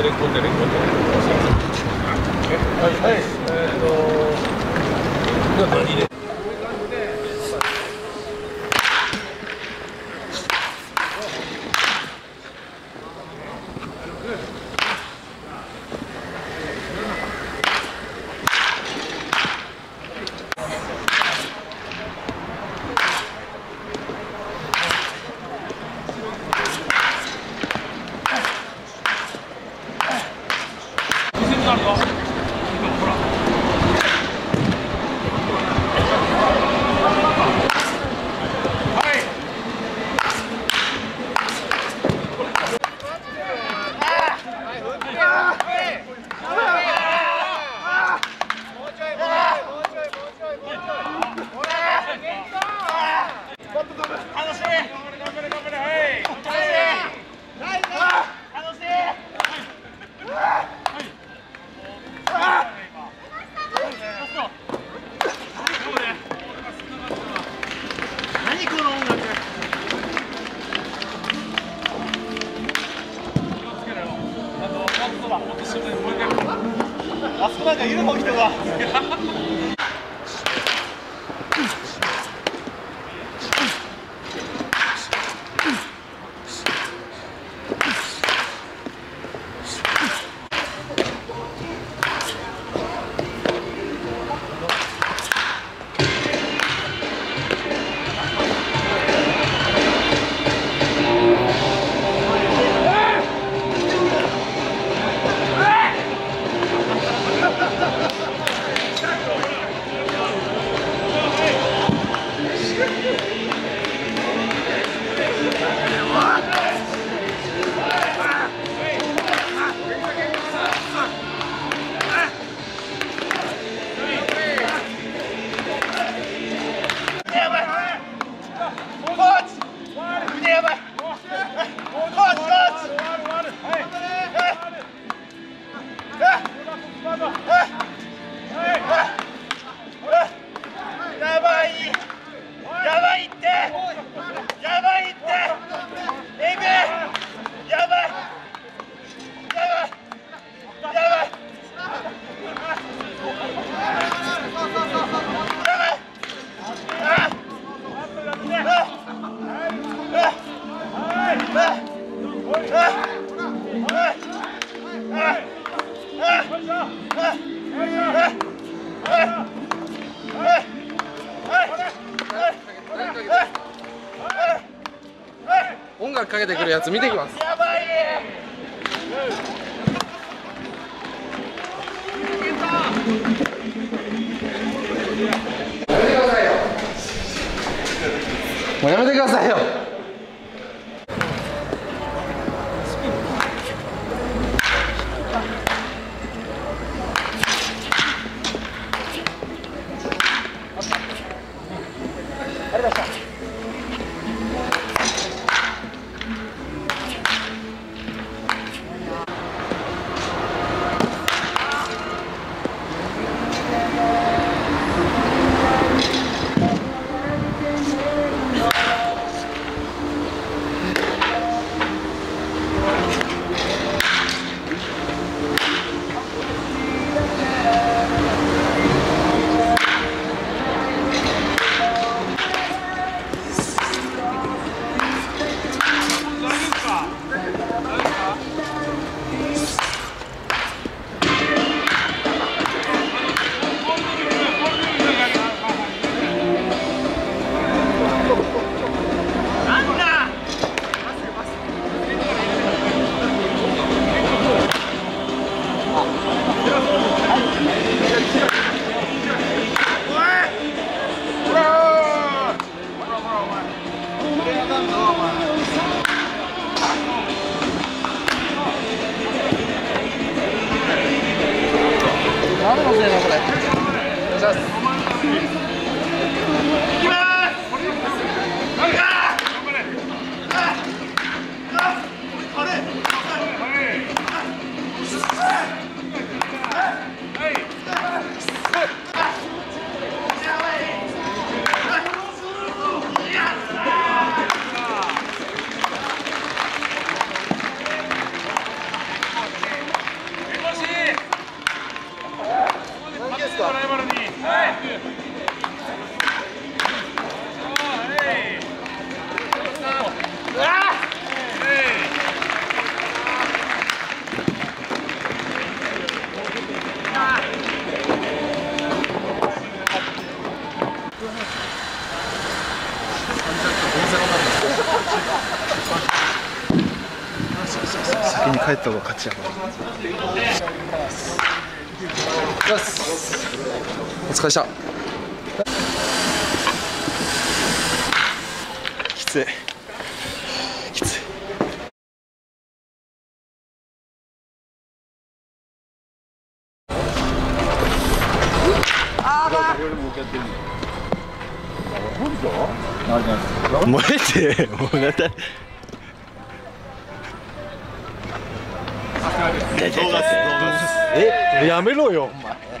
テレコテレコテレはい。はい。えっーとじゃあ何で？ほらあそこなんかいるもん人が。かけてくるやつ見てきます。やばいもうやめてくださいよ。お願いします。帰った方が勝ちやからよし。お疲れした。きついきついもうええてもうなったえやめろよお前